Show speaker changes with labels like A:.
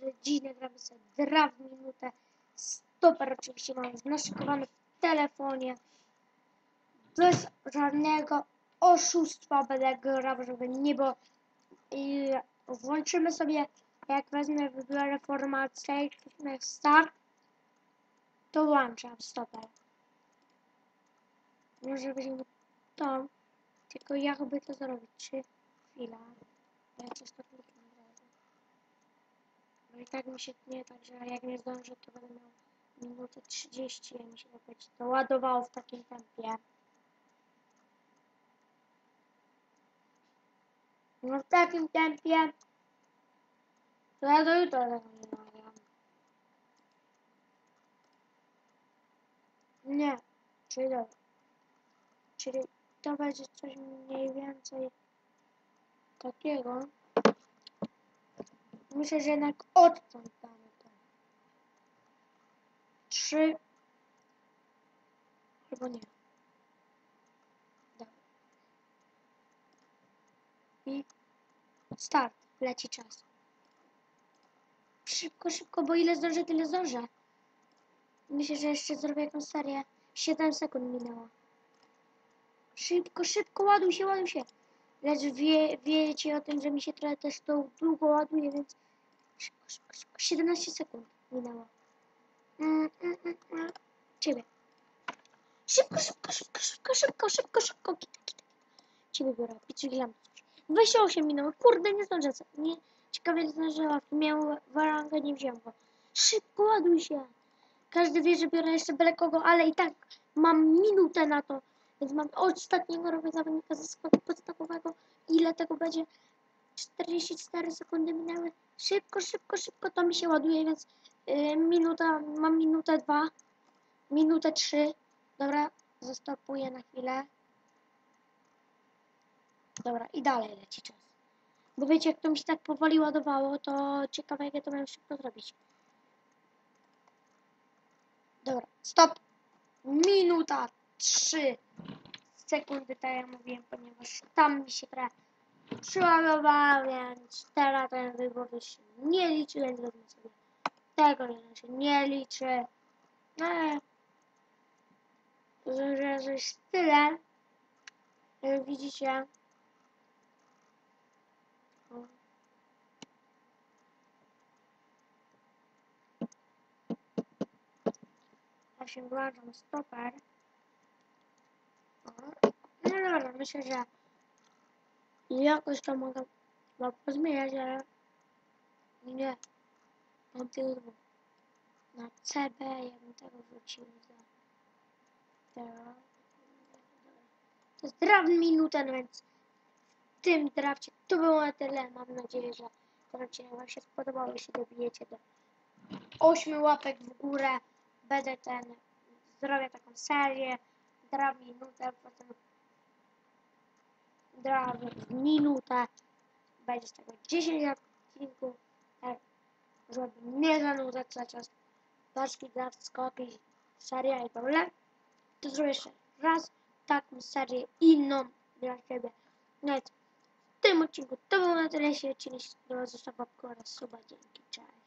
A: że dziś nagramy sobie draft minutę. Stoper oczywiście mamy naszykowany w telefonie. Bez żadnego oszustwa będę grał, żeby nie było. I włączymy sobie, jak wezmę, wybiorę formację kliknę start, to włączam stoper. Może weźmiemy tą, tylko jakby to zrobić, czy chwila. Ja coś to kliknę razu. No i tak mi się tnie, także jak nie zdążę, to będę miał minutę 30, jak mi się to będzie to ładowało w takim tempie. No w takim tempie, to ja do jutra nie nagram. Nie, czyli dobra. Czyli to będzie coś mniej więcej takiego. Myślę, że jednak odtąd damy to. Trzy. Albo nie. Dobra. I start. Leci czas. Szybko, szybko, bo ile zdążę, tyle zdążę. Myślę, że jeszcze zrobię jakąś serię. 7 sekund minęło. Szybko, szybko, ładuj się, ładuj się. Lecz wie, wiecie o tym, że mi się trochę też to długo ładuje, więc szybko, szybko, szybko. 17 sekund minęło. Mm, mm, mm. Ciebie. Szybko, szybko, szybko, szybko, szybko, szybko, szybko. Kita, kita. Ciebie biorę, pizzyglam. 28 minęło. Kurde, nie zdążę. Nie, ciekawie zdążyła. Miał warangę, nie wziąłem go. Szybko, ładuj się. Każdy wie, że biorę jeszcze byle kogo, ale i tak mam minutę na to. Więc mam ostatniego robię zawodnika ze składu podstawowego. Ile tego będzie? 44 sekundy minęły. Szybko, szybko, szybko to mi się ładuje, więc yy, minuta, mam minutę dwa, minutę trzy. Dobra, zastopuję na chwilę. Dobra, i dalej leci czas. Bo wiecie, jak to mi się tak powoli ładowało, to ciekawe, jak ja to miałem szybko zrobić. Dobra, stop. Minuta trzy sekundy, tak jak mówiłem, ponieważ tam mi się trochę przyładowało, więc teraz ten wybór się nie liczy, więc wezmę sobie tego, jeden się nie liczy. No, ale że jest tyle, jak widzicie. O. Ja się włączam stoper. No dobra, myślę, że jakoś to mogę pozmieniać, ale nie. Tych dwóch. Na CB ja bym tego wrócił za. To jest draft minutę, no więc w tym drafcie to było na tyle. Mam nadzieję, że ten odcinek Wam się spodobał. Jeśli dobijecie do 8 łapek w górę, będę ten, zrobię taką serię, draft minutę, potem draft w minutę, będzie z tego 10 odcinków, tak, żeby nie zanudzać cały czas, paczki, draft, skoki, seria i w to zrobię jeszcze raz taką serię inną dla Ciebie. No więc w tym odcinku to było na tyle, jeśli odcinek się podobał, zostaw łapkę oraz suba, dzięki, cześć.